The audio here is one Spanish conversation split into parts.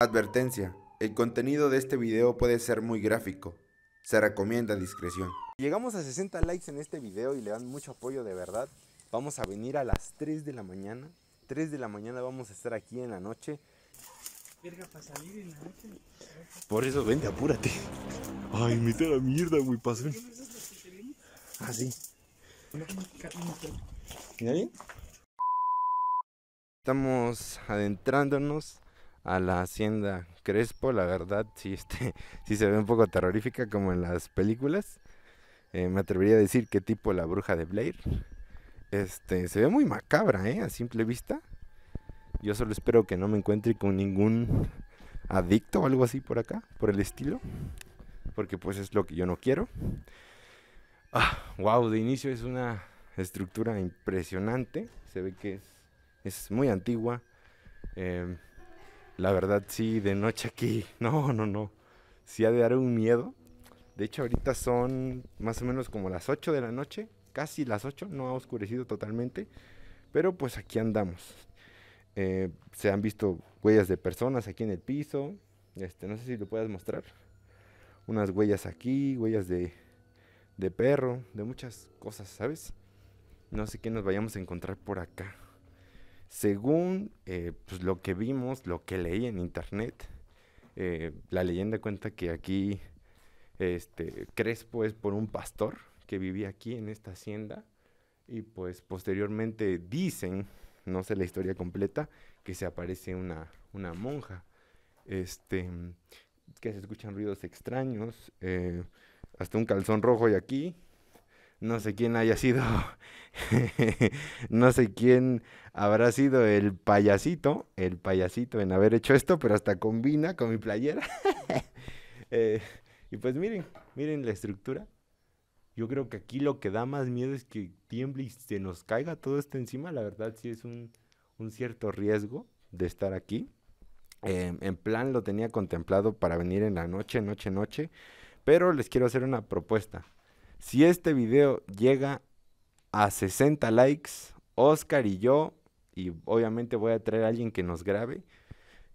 Advertencia, el contenido de este video puede ser muy gráfico. Se recomienda discreción. Llegamos a 60 likes en este video y le dan mucho apoyo de verdad. Vamos a venir a las 3 de la mañana. 3 de la mañana vamos a estar aquí en la noche. Verga, para salir en la noche. Por eso, vente, apúrate. Ay, mete la mierda, güey, pasó. Ah, sí. ¿Mira bien? Estamos adentrándonos a la hacienda Crespo. La verdad, sí, este, sí se ve un poco terrorífica como en las películas. Eh, me atrevería a decir que tipo la bruja de Blair. Este, se ve muy macabra, ¿eh? A simple vista. Yo solo espero que no me encuentre con ningún adicto o algo así por acá, por el estilo. Porque pues es lo que yo no quiero. Ah, wow, de inicio es una estructura impresionante. Se ve que es, es muy antigua. Em, la verdad, sí, de noche aquí, no, no, no. Sí ha de dar un miedo. De hecho, ahorita son más o menos como las 8 de la noche, casi las 8, no ha oscurecido totalmente. Pero pues aquí andamos. Eh, se han visto huellas de personas aquí en el piso. Este, no sé si lo puedas mostrar. Unas huellas aquí, huellas de, de perro, de muchas cosas, ¿sabes? No sé qué nos vayamos a encontrar por acá. Según eh, pues, lo que vimos, lo que leí en internet, eh, la leyenda cuenta que aquí este, Crespo es por un pastor que vivía aquí en esta hacienda y pues posteriormente dicen, no sé la historia completa, que se aparece una, una monja, este, que se escuchan ruidos extraños, eh, hasta un calzón rojo y aquí, no sé quién haya sido, no sé quién habrá sido el payasito, el payasito en haber hecho esto, pero hasta combina con mi playera. Eh, y pues miren, miren la estructura. Yo creo que aquí lo que da más miedo es que tiemble y se nos caiga todo esto encima. La verdad sí es un, cierto riesgo de estar aquí. Em, en plan lo tenía contemplado para venir en la noche, noche, noche. Pero les quiero hacer una propuesta. Si este video llega a 60 likes, Oscar y yo, y obviamente voy a traer a alguien que nos grabe,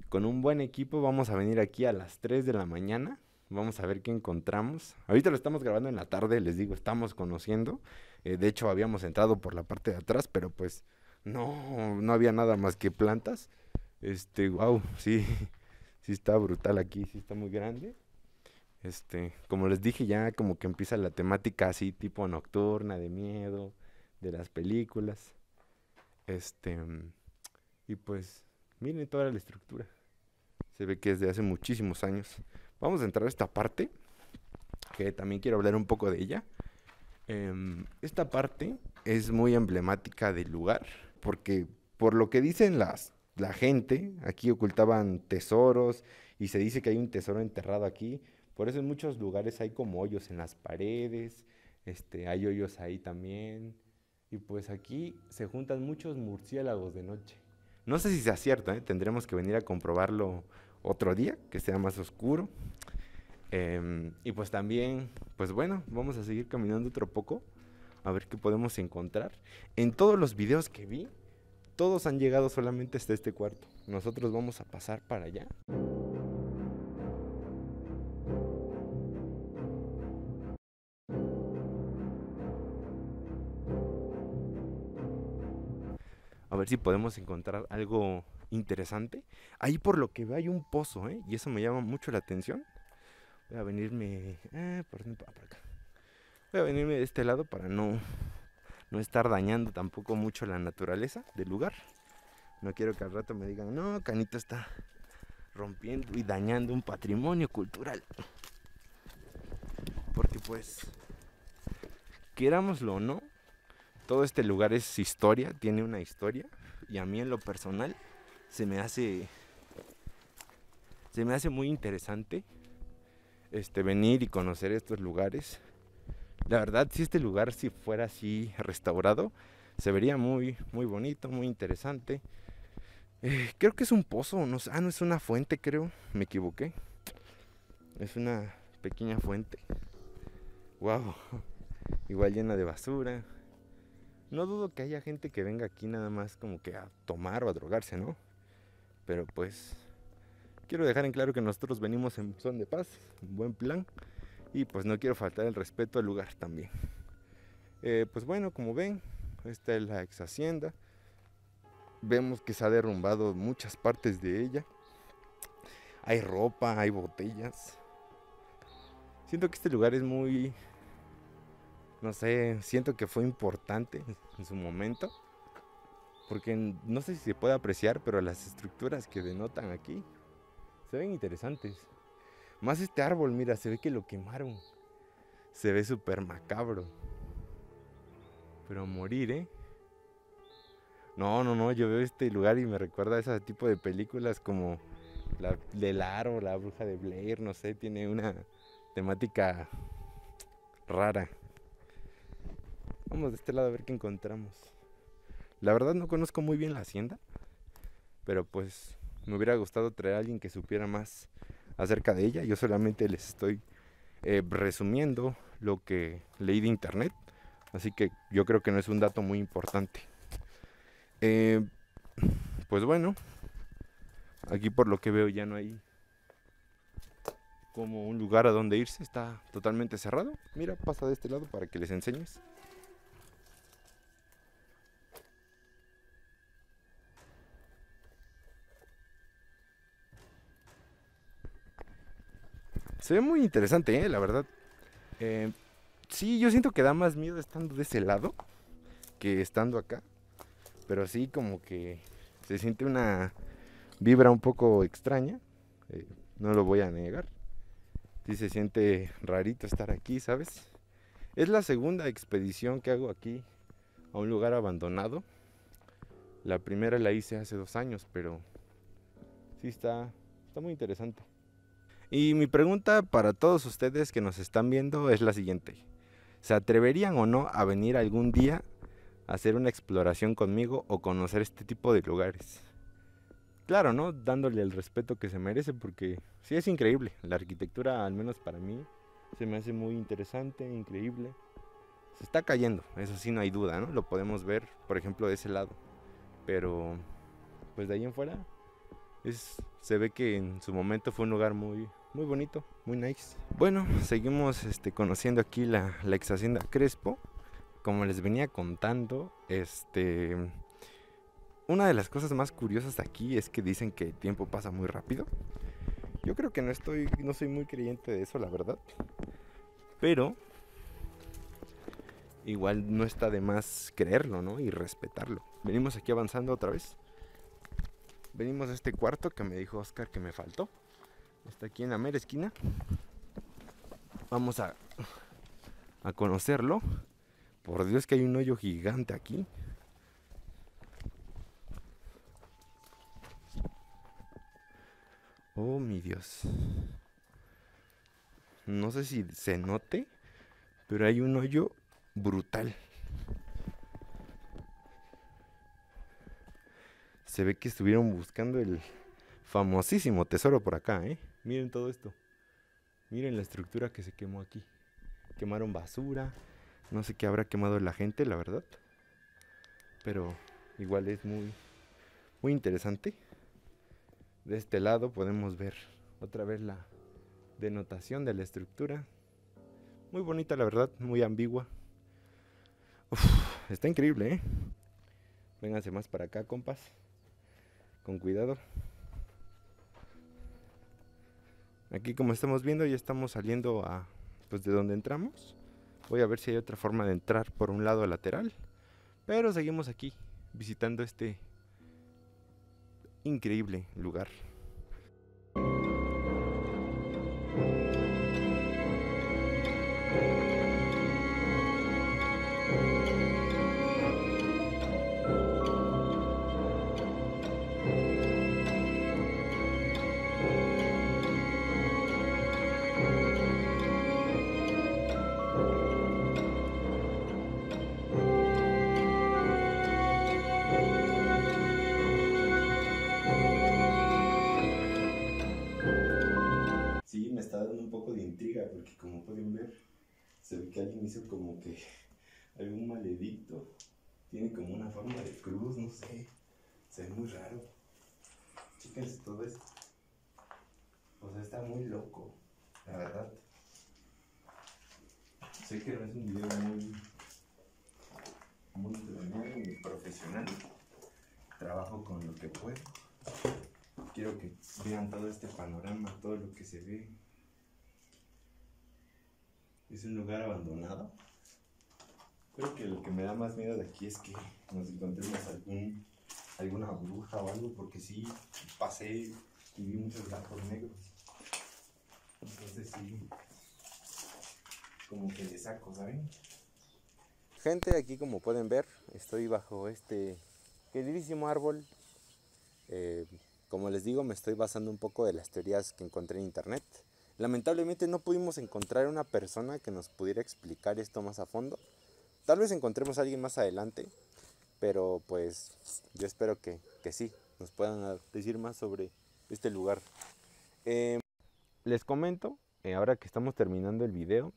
con un buen equipo vamos a venir aquí a las 3 de la mañana. Vamos a ver qué encontramos. Ahorita lo estamos grabando en la tarde, les digo, estamos conociendo. Eh, de hecho, habíamos entrado por la parte de atrás, pero pues no, no había nada más que plantas. Este, wow, sí, sí está brutal aquí, sí está muy grande. Este, como les dije, ya como que empieza la temática así tipo nocturna, de miedo, de las películas. Este, y pues, miren toda la estructura. Se ve que es de hace muchísimos años. Vamos a entrar a esta parte, que también quiero hablar un poco de ella. Em, esta parte es muy emblemática del lugar, porque por lo que dicen las, la gente, aquí ocultaban tesoros y se dice que hay un tesoro enterrado aquí. Por eso en muchos lugares hay como hoyos en las paredes, este, hay hoyos ahí también. Y pues aquí se juntan muchos murciélagos de noche. No sé si sea cierto, ¿eh? tendremos que venir a comprobarlo otro día, que sea más oscuro. Em, y pues también, pues bueno, vamos a seguir caminando otro poco, a ver qué podemos encontrar. En todos los videos que vi, todos han llegado solamente hasta este cuarto. Nosotros vamos a pasar para allá. A ver si podemos encontrar algo interesante. Ahí por lo que veo hay un pozo, ¿eh? Y eso me llama mucho la atención. Voy a venirme... Eh. Voy a venirme de este lado para no, no estar dañando tampoco mucho la naturaleza del lugar. No quiero que al rato me digan, no, Canito está rompiendo y dañando un patrimonio cultural. Porque pues, querámoslo o no, todo este lugar es historia, tiene una historia. Y a mí en lo personal se me hace. Se me hace muy interesante este, venir y conocer estos lugares. La verdad, si este lugar si fuera así restaurado, se vería muy, muy bonito, muy interesante. Eh, creo que es un pozo, no ah, no es una fuente, creo, me equivoqué. Es una pequeña fuente. Wow, igual llena de basura. No dudo que haya gente que venga aquí nada más como que a tomar o a drogarse, ¿no? Pero pues quiero dejar en claro que nosotros venimos en son de paz, en buen plan, y pues no quiero faltar el respeto al lugar también. Eh, pues bueno, como ven, esta es la ex hacienda. Vemos que se ha derrumbado muchas partes de ella. Hay ropa, hay botellas. Siento que este lugar es muy, no sé, siento que fue importante en su momento. Porque no sé si se puede apreciar, pero las estructuras que denotan aquí se ven interesantes. Más este árbol, mira, se ve que lo quemaron. Se ve súper macabro. Pero morir, ¿eh? No, no, no, yo veo este lugar y me recuerda a ese tipo de películas como la del aro, la bruja de Blair, no sé, tiene una temática rara. Vamos de este lado a ver qué encontramos. La verdad no conozco muy bien la hacienda, pero pues me hubiera gustado traer a alguien que supiera más acerca de ella. Yo solamente les estoy eh, resumiendo lo que leí de internet, así que yo creo que no es un dato muy importante. Eh, pues bueno, aquí por lo que veo ya no hay como un lugar a donde irse, está totalmente cerrado. Mira, pasa de este lado para que les enseñes. Se ve muy interesante, ¿eh? la verdad. Eh, sí, yo siento que da más miedo estando de ese lado que estando acá. Pero sí, como que se siente una vibra un poco extraña. Eh, no lo voy a negar. Sí se siente rarito estar aquí, ¿sabes? Es la segunda expedición que hago aquí a un lugar abandonado. La primera la hice hace dos años, pero sí está, está muy interesante. Y mi pregunta para todos ustedes que nos están viendo es la siguiente. ¿Se atreverían o no a venir algún día a hacer una exploración conmigo o conocer este tipo de lugares? Claro, ¿no? Dándole el respeto que se merece porque sí es increíble. La arquitectura, al menos para mí, se me hace muy interesante, increíble. Se está cayendo, eso sí no hay duda, ¿no? Lo podemos ver, por ejemplo, de ese lado. Pero, pues de ahí en fuera, se ve que en su momento fue un lugar muy, muy bonito, muy nice. Bueno, seguimos este, conociendo aquí la, la ex hacienda Crespo. Como les venía contando, este, una de las cosas más curiosas aquí es que dicen que el tiempo pasa muy rápido. Yo creo que no estoy, no soy muy creyente de eso, la verdad. Pero igual no está de más creerlo, ¿no? Y respetarlo. Venimos aquí avanzando otra vez. Venimos a este cuarto que me dijo Oscar que me faltó. Está aquí en la mera esquina. Vamos a, a conocerlo. Por Dios que hay un hoyo gigante aquí. Oh, mi Dios. No sé si se note, pero hay un hoyo brutal. Se ve que estuvieron buscando el famosísimo tesoro por acá, ¿eh? Miren todo esto. Miren la estructura que se quemó aquí. Quemaron basura. No sé qué habrá quemado la gente, la verdad. Pero igual es muy, muy interesante. De este lado podemos ver otra vez la denotación de la estructura. Muy bonita, la verdad, muy ambigua. está increíble, ¿eh? Vénganse más para acá, compas. Con cuidado. Aquí como estamos viendo ya estamos saliendo a pues de donde entramos. Voy a ver si hay otra forma de entrar por un lado lateral. Pero seguimos aquí visitando este increíble lugar. Alguien hizo como que algún maledicto. Tiene como una forma de cruz, no sé. Se ve muy raro. Fíjense todo esto. está muy loco, la verdad. Sé que no es un video muy, muy planeado profesional. Trabajo con lo que puedo. Quiero que vean todo este panorama, todo lo que se ve. Es un lugar abandonado. Creo que lo que me da más miedo de aquí es que nos encontremos algún, alguna bruja o algo, porque sí pasé y vi muchos gatos negros. Entonces sí, como que le saco, ¿saben? Gente, aquí como pueden ver, estoy bajo este queridísimo árbol. Eh, como les digo, me estoy basando un poco de las teorías que encontré en internet. Lamentablemente no pudimos encontrar una persona que nos pudiera explicar esto más a fondo. Tal vez encontremos a alguien más adelante, pero pues yo espero que, que sí, nos puedan decir más sobre este lugar. Eh, les comento, eh, ahora que estamos terminando el video,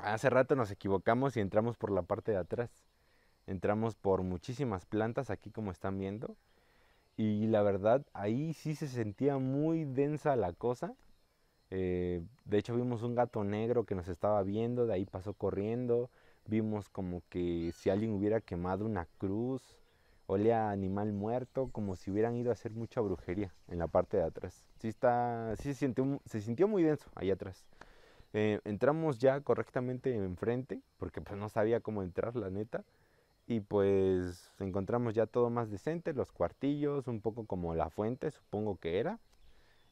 hace rato nos equivocamos y entramos por la parte de atrás. Entramos por muchísimas plantas, aquí como están viendo. Y la verdad, ahí sí se sentía muy densa la cosa. Eh, de hecho, vimos un gato negro que nos estaba viendo, de ahí pasó corriendo. Vimos como que si alguien hubiera quemado una cruz, olía a animal muerto, como si hubieran ido a hacer mucha brujería en la parte de atrás. Sí, está, sí se, sintió, muy denso ahí atrás. Eh, entramos ya correctamente enfrente, porque pues no sabía cómo entrar, la neta. Y pues encontramos ya todo más decente, los cuartillos, un poco como la fuente, supongo que era.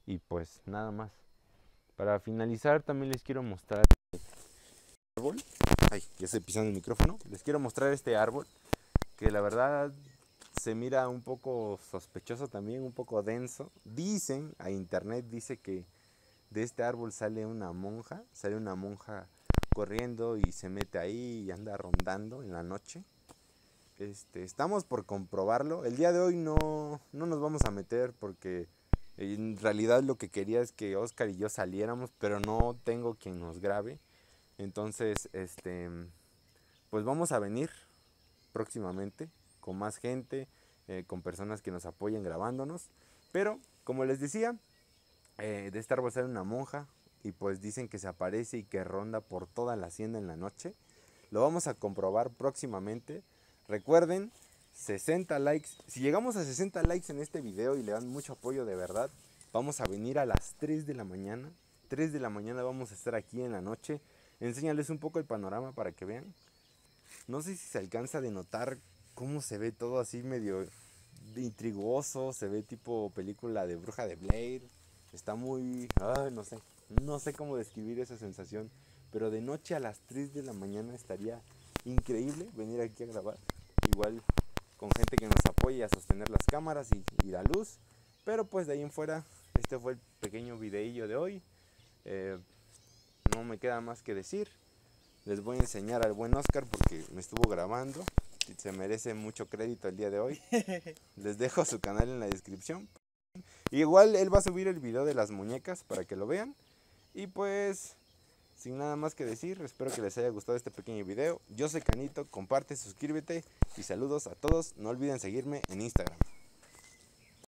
Y pues nada más. Para finalizar también les quiero mostrar árbol. Ay, ya estoy pisando el micrófono. Les quiero mostrar este árbol que la verdad se mira un poco sospechoso también, un poco denso. Dicen, a internet dice que de este árbol sale una monja, sale una monja corriendo y se mete ahí y anda rondando en la noche. Este, estamos por comprobarlo. El día de hoy no, no nos vamos a meter porque en realidad lo que quería es que Oscar y yo saliéramos, pero no tengo quien nos grabe. Entonces, este, pues vamos a venir próximamente con más gente, eh, con personas que nos apoyen grabándonos. Pero, como les decía, eh, de árbol sale una monja y pues dicen que se aparece y que ronda por toda la hacienda en la noche. Lo vamos a comprobar próximamente. Recuerden, 60 likes. Si llegamos a 60 likes en este video y le dan mucho apoyo de verdad, vamos a venir a las 3 de la mañana. 3 de la mañana vamos a estar aquí en la noche enséñales un poco el panorama para que vean. No sé si se alcanza de notar cómo se ve todo así medio intriguoso, se ve tipo película de bruja de Blair. Está muy, no sé, no sé cómo describir esa sensación, pero de noche a las 3 de la mañana estaría increíble venir aquí a grabar. Igual con gente que nos apoye a sostener las cámaras y, y la luz. Pero pues de ahí en fuera, este fue el pequeño videillo de hoy. Eh, no me queda más que decir. Les voy a enseñar al buen Oscar porque me estuvo grabando. Y se merece mucho crédito el día de hoy. Les dejo su canal en la descripción. Igual él va a subir el video de las muñecas para que lo vean. Y pues, sin nada más que decir, espero que les haya gustado este pequeño video. Yo soy Canito, comparte, suscríbete y saludos a todos. No olviden seguirme en Instagram.